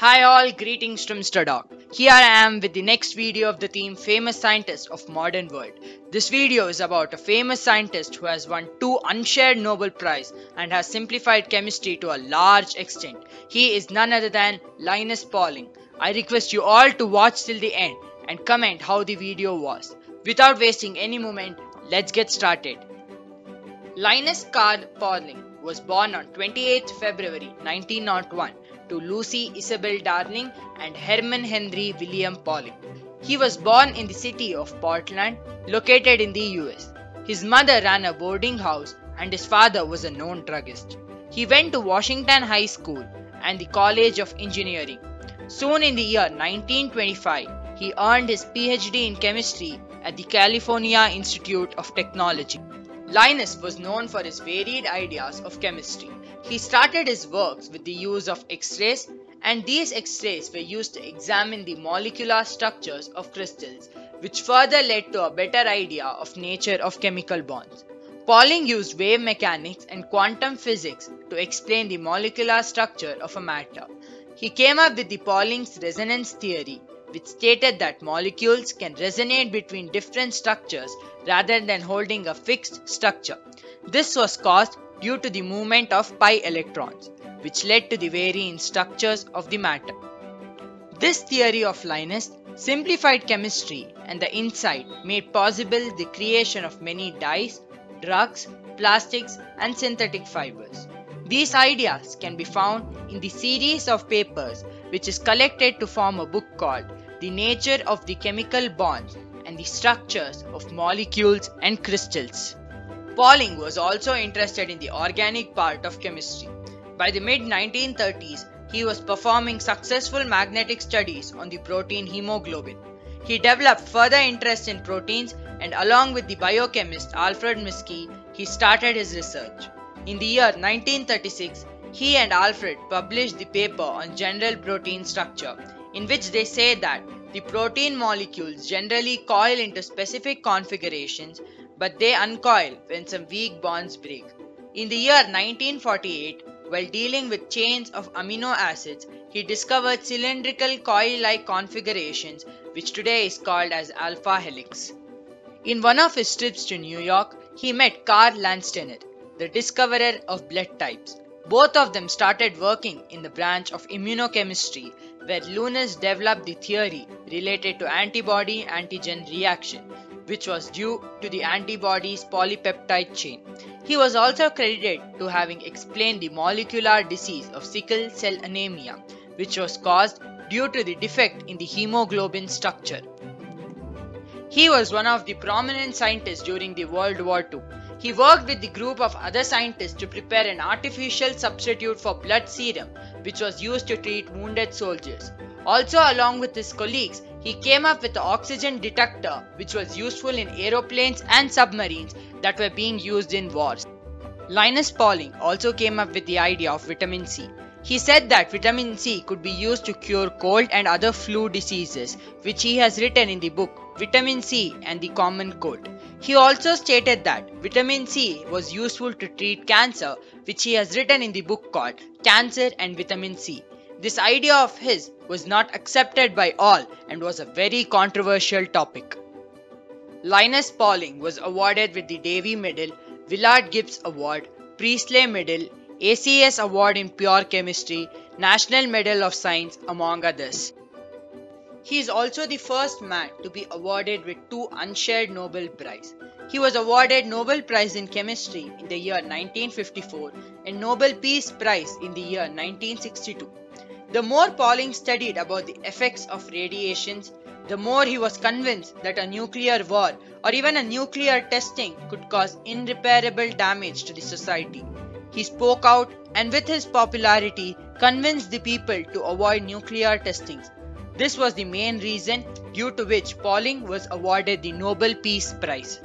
Hi all, greetings from Stordoc. Here I am with the next video of the theme Famous Scientists of Modern World. This video is about a famous scientist who has won two unshared Nobel Prize and has simplified chemistry to a large extent. He is none other than Linus Pauling. I request you all to watch till the end and comment how the video was. Without wasting any moment, let's get started. Linus Carl Pauling was born on 28 February 1901 to Lucy Isabel Darling and Herman Henry William Pauling. He was born in the city of Portland, located in the US. His mother ran a boarding house and his father was a known druggist. He went to Washington High School and the College of Engineering. Soon in the year 1925, he earned his PhD in chemistry at the California Institute of Technology. Linus was known for his varied ideas of chemistry. He started his works with the use of X-rays and these X-rays were used to examine the molecular structures of crystals which further led to a better idea of nature of chemical bonds. Pauling used wave mechanics and quantum physics to explain the molecular structure of a matter. He came up with the Pauling's resonance theory which stated that molecules can resonate between different structures rather than holding a fixed structure. This was caused due to the movement of pi electrons, which led to the varying structures of the matter. This theory of Linus simplified chemistry and the insight made possible the creation of many dyes, drugs, plastics and synthetic fibers. These ideas can be found in the series of papers which is collected to form a book called The Nature of the Chemical Bonds and the Structures of Molecules and Crystals. Pauling was also interested in the organic part of chemistry. By the mid 1930s, he was performing successful magnetic studies on the protein hemoglobin. He developed further interest in proteins and along with the biochemist Alfred Mirsky, he started his research. In the year 1936, he and Alfred published the paper on general protein structure, in which they say that the protein molecules generally coil into specific configurations, but they uncoil when some weak bonds break. In the year 1948, while dealing with chains of amino acids, he discovered cylindrical coil-like configurations, which today is called as alpha helix. In one of his trips to New York, he met Karl Landsteiner, the discoverer of blood types. Both of them started working in the branch of immunochemistry, where Linus developed the theory related to antibody antigen reaction, which was due to the antibody's polypeptide chain. He was also credited to having explained the molecular disease of sickle cell anemia, which was caused due to the defect in the hemoglobin structure. He was one of the prominent scientists during the World War II. He worked with the group of other scientists to prepare an artificial substitute for blood serum which was used to treat wounded soldiers. Also along with his colleagues, he came up with the oxygen detector which was useful in aeroplanes and submarines that were being used in wars. Linus Pauling also came up with the idea of vitamin C. He said that vitamin C could be used to cure cold and other flu diseases, which he has written in the book Vitamin C and the Common Cold. He also stated that vitamin C was useful to treat cancer, which he has written in the book called Cancer and Vitamin C. This idea of his was not accepted by all and was a very controversial topic. Linus Pauling was awarded with the Davy Medal, Willard Gibbs Award, Priestley Medal, ACS Award in Pure Chemistry, National Medal of Science, among others. He is also the first man to be awarded with two unshared Nobel Prize. He was awarded Nobel Prize in Chemistry in the year 1954 and Nobel Peace Prize in the year 1962. The more Pauling studied about the effects of radiations, the more he was convinced that a nuclear war or even a nuclear testing could cause irreparable damage to the society. He spoke out and with his popularity convinced the people to avoid nuclear testings. This was the main reason due to which Pauling was awarded the Nobel Peace Prize.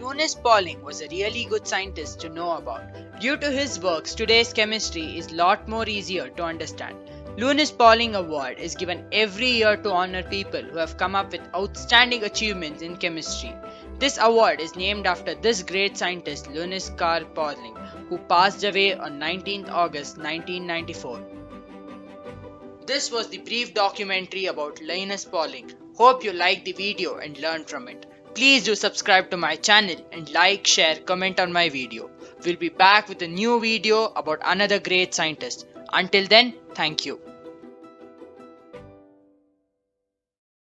Linus Pauling was a really good scientist to know about. Due to his works, today's chemistry is lot more easier to understand. Linus Pauling Award is given every year to honor people who have come up with outstanding achievements in chemistry. This award is named after this great scientist Linus Carl Pauling, who passed away on 19th August 1994. This was the brief documentary about Linus Pauling. Hope you liked the video and learned from it. Please do subscribe to my channel and like, share, comment on my video. We'll be back with a new video about another great scientist. Until then, thank you.